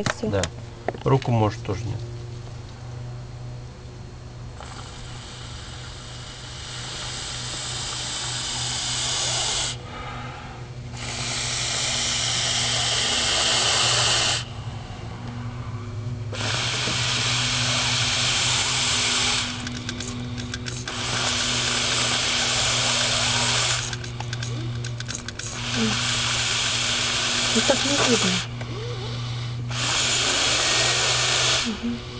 и все. Да. Руку может тоже нет. Ну так не видно. Mm-hmm.